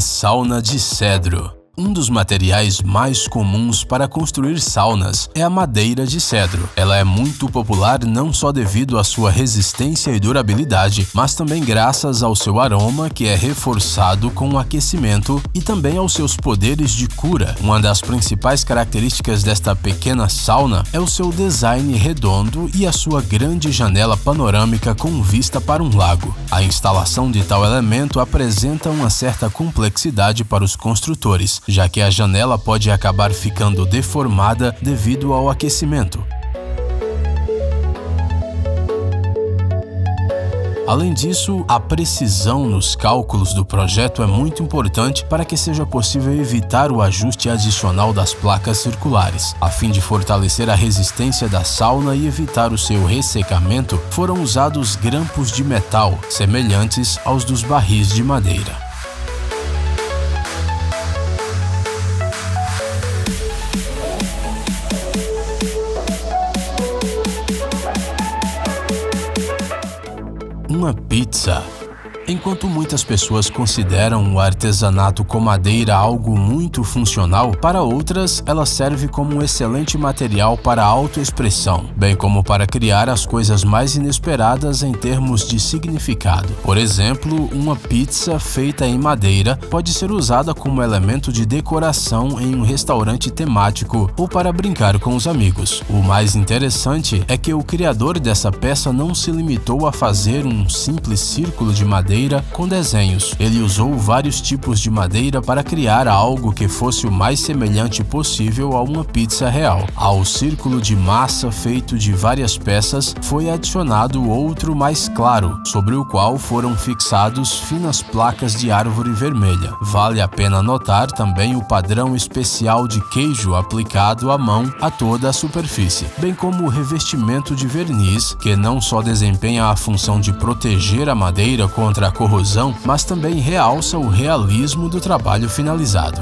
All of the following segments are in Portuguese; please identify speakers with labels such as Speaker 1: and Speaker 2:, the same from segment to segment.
Speaker 1: Sauna de cedro. Um dos materiais mais comuns para construir saunas é a madeira de cedro. Ela é muito popular não só devido à sua resistência e durabilidade, mas também graças ao seu aroma que é reforçado com o aquecimento e também aos seus poderes de cura. Uma das principais características desta pequena sauna é o seu design redondo e a sua grande janela panorâmica com vista para um lago. A instalação de tal elemento apresenta uma certa complexidade para os construtores, já que a janela pode acabar ficando deformada devido ao aquecimento. Além disso, a precisão nos cálculos do projeto é muito importante para que seja possível evitar o ajuste adicional das placas circulares. A fim de fortalecer a resistência da sauna e evitar o seu ressecamento, foram usados grampos de metal, semelhantes aos dos barris de madeira. Uma pizza Enquanto muitas pessoas consideram o artesanato com madeira algo muito funcional, para outras ela serve como um excelente material para autoexpressão, bem como para criar as coisas mais inesperadas em termos de significado. Por exemplo, uma pizza feita em madeira pode ser usada como elemento de decoração em um restaurante temático ou para brincar com os amigos. O mais interessante é que o criador dessa peça não se limitou a fazer um simples círculo de madeira madeira com desenhos. Ele usou vários tipos de madeira para criar algo que fosse o mais semelhante possível a uma pizza real. Ao círculo de massa feito de várias peças foi adicionado outro mais claro, sobre o qual foram fixados finas placas de árvore vermelha. Vale a pena notar também o padrão especial de queijo aplicado à mão a toda a superfície, bem como o revestimento de verniz, que não só desempenha a função de proteger a madeira contra a corrosão, mas também realça o realismo do trabalho finalizado.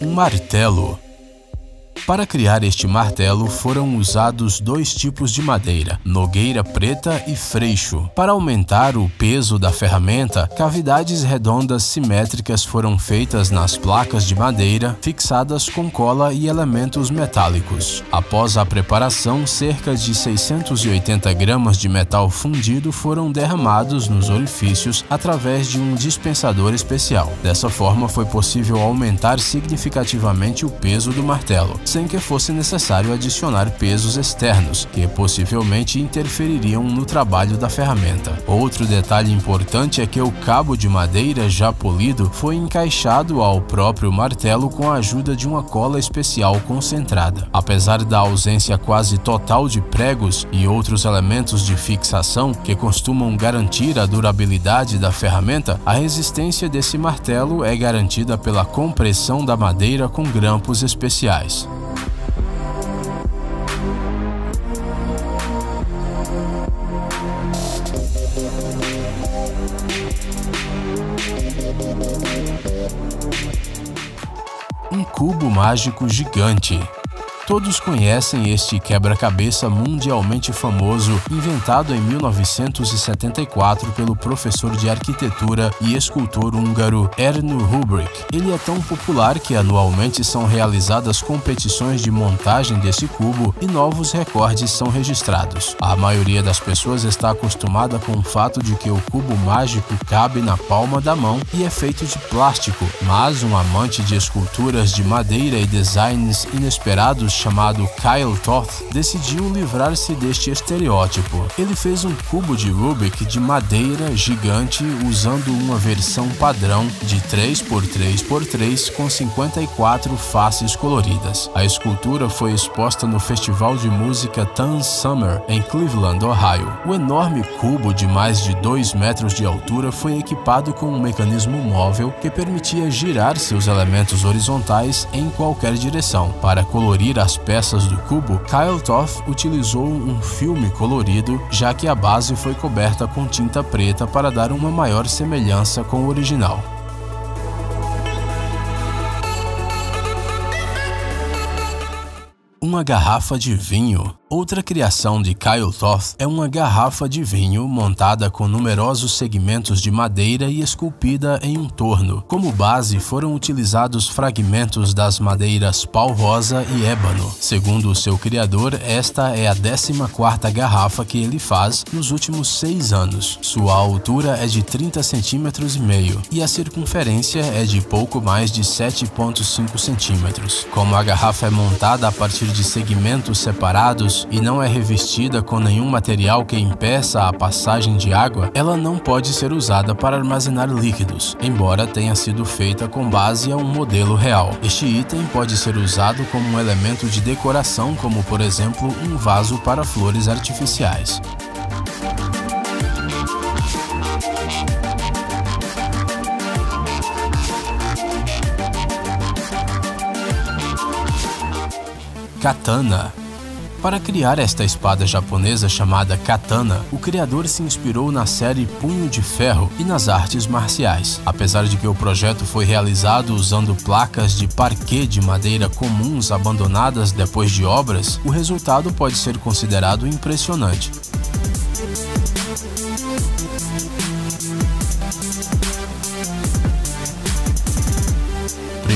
Speaker 1: Um martelo para criar este martelo foram usados dois tipos de madeira, nogueira preta e freixo. Para aumentar o peso da ferramenta, cavidades redondas simétricas foram feitas nas placas de madeira, fixadas com cola e elementos metálicos. Após a preparação, cerca de 680 gramas de metal fundido foram derramados nos orifícios através de um dispensador especial. Dessa forma, foi possível aumentar significativamente o peso do martelo sem que fosse necessário adicionar pesos externos, que possivelmente interfeririam no trabalho da ferramenta. Outro detalhe importante é que o cabo de madeira já polido foi encaixado ao próprio martelo com a ajuda de uma cola especial concentrada. Apesar da ausência quase total de pregos e outros elementos de fixação que costumam garantir a durabilidade da ferramenta, a resistência desse martelo é garantida pela compressão da madeira com grampos especiais. Um cubo mágico gigante Todos conhecem este quebra-cabeça mundialmente famoso, inventado em 1974 pelo professor de arquitetura e escultor húngaro Erno Rubrik. Ele é tão popular que anualmente são realizadas competições de montagem desse cubo e novos recordes são registrados. A maioria das pessoas está acostumada com o fato de que o cubo mágico cabe na palma da mão e é feito de plástico, mas um amante de esculturas de madeira e designs inesperados chamado Kyle Toth decidiu livrar-se deste estereótipo. Ele fez um cubo de Rubik de madeira gigante usando uma versão padrão de 3x3x3 com 54 faces coloridas. A escultura foi exposta no Festival de Música Tan Summer em Cleveland, Ohio. O enorme cubo de mais de 2 metros de altura foi equipado com um mecanismo móvel que permitia girar seus elementos horizontais em qualquer direção. Para colorir a as peças do cubo, Kyle Toth utilizou um filme colorido, já que a base foi coberta com tinta preta para dar uma maior semelhança com o original. Uma garrafa de vinho Outra criação de Kyle Toth é uma garrafa de vinho montada com numerosos segmentos de madeira e esculpida em um torno. Como base foram utilizados fragmentos das madeiras pau-rosa e ébano. Segundo o seu criador, esta é a 14ª garrafa que ele faz nos últimos seis anos. Sua altura é de 30 centímetros e meio e a circunferência é de pouco mais de 7,5 centímetros. Como a garrafa é montada a partir de segmentos separados, e não é revestida com nenhum material que impeça a passagem de água, ela não pode ser usada para armazenar líquidos, embora tenha sido feita com base a um modelo real. Este item pode ser usado como um elemento de decoração, como por exemplo um vaso para flores artificiais. Katana para criar esta espada japonesa chamada katana, o criador se inspirou na série Punho de Ferro e nas artes marciais. Apesar de que o projeto foi realizado usando placas de parquet de madeira comuns abandonadas depois de obras, o resultado pode ser considerado impressionante.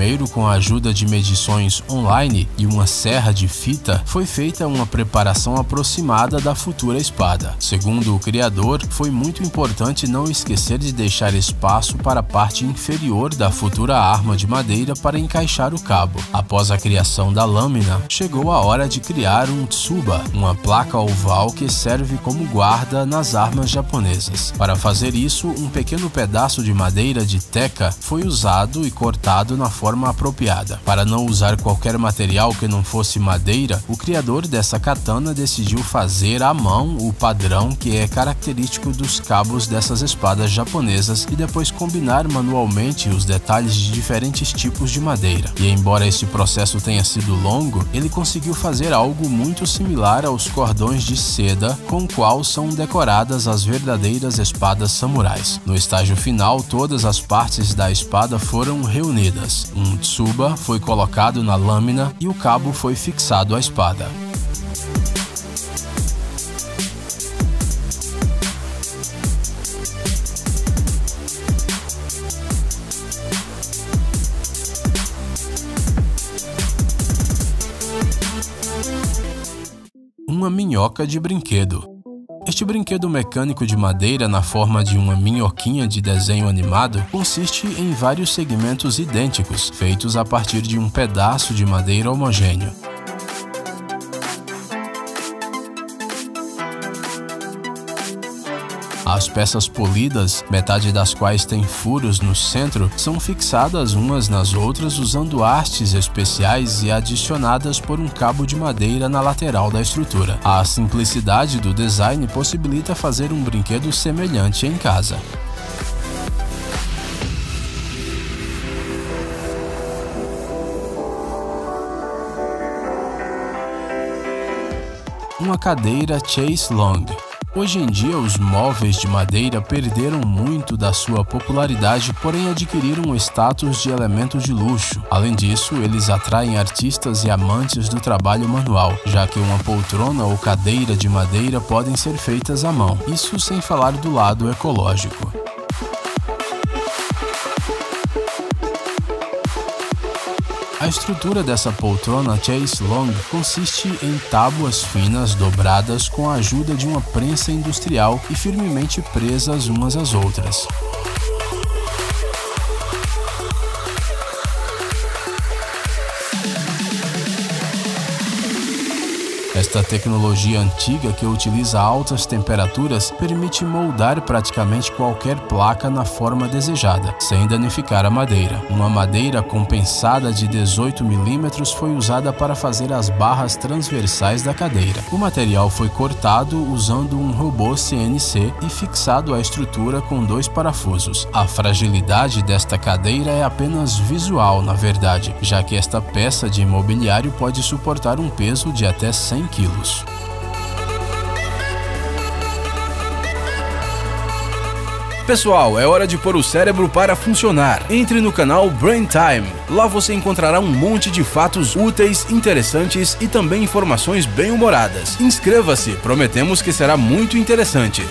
Speaker 1: Primeiro, com a ajuda de medições online e uma serra de fita, foi feita uma preparação aproximada da futura espada. Segundo o criador, foi muito importante não esquecer de deixar espaço para a parte inferior da futura arma de madeira para encaixar o cabo. Após a criação da lâmina, chegou a hora de criar um tsuba, uma placa oval que serve como guarda nas armas japonesas. Para fazer isso, um pequeno pedaço de madeira de teca foi usado e cortado na forma forma apropriada. Para não usar qualquer material que não fosse madeira, o criador dessa katana decidiu fazer à mão o padrão que é característico dos cabos dessas espadas japonesas e depois combinar manualmente os detalhes de diferentes tipos de madeira. E embora esse processo tenha sido longo, ele conseguiu fazer algo muito similar aos cordões de seda com qual são decoradas as verdadeiras espadas samurais. No estágio final, todas as partes da espada foram reunidas. Um tsuba foi colocado na lâmina e o cabo foi fixado à espada. Uma minhoca de brinquedo. Este brinquedo mecânico de madeira na forma de uma minhoquinha de desenho animado consiste em vários segmentos idênticos, feitos a partir de um pedaço de madeira homogêneo. As peças polidas, metade das quais tem furos no centro, são fixadas umas nas outras usando hastes especiais e adicionadas por um cabo de madeira na lateral da estrutura. A simplicidade do design possibilita fazer um brinquedo semelhante em casa. Uma cadeira Chase Long Hoje em dia, os móveis de madeira perderam muito da sua popularidade, porém adquiriram o status de elemento de luxo. Além disso, eles atraem artistas e amantes do trabalho manual, já que uma poltrona ou cadeira de madeira podem ser feitas à mão, isso sem falar do lado ecológico. A estrutura dessa poltrona Chase Long consiste em tábuas finas dobradas com a ajuda de uma prensa industrial e firmemente presas umas às outras. Esta tecnologia antiga que utiliza altas temperaturas permite moldar praticamente qualquer placa na forma desejada, sem danificar a madeira. Uma madeira compensada de 18 mm foi usada para fazer as barras transversais da cadeira. O material foi cortado usando um robô CNC e fixado à estrutura com dois parafusos. A fragilidade desta cadeira é apenas visual, na verdade, já que esta peça de imobiliário pode suportar um peso de até 100 quilos. Pessoal, é hora de pôr o cérebro para funcionar. Entre no canal Brain Time. Lá você encontrará um monte de fatos úteis, interessantes e também informações bem humoradas. Inscreva-se, prometemos que será muito interessante.